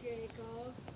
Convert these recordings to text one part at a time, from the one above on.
Jacob.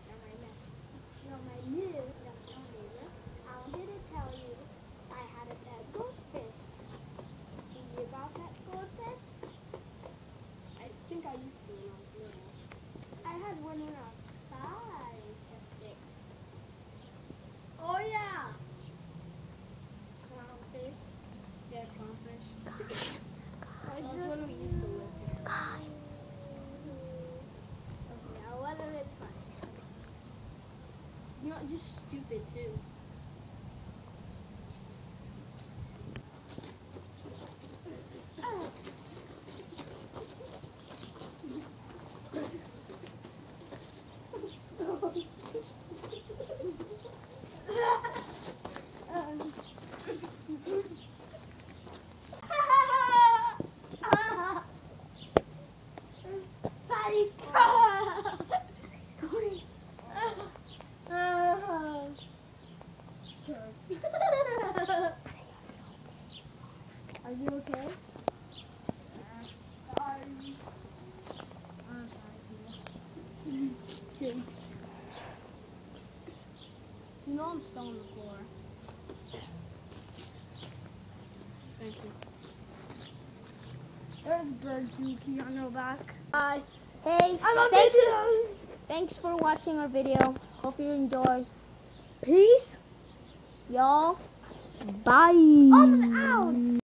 Not just stupid too. Buddy, you. I'm sorry, Peter. You know I'm still on the floor. Thank you. There's bird dookie on the back. Bye. Hey, I'm on thanks, video. thanks for watching our video. Hope you enjoy. Peace. Y'all. Bye. Open out.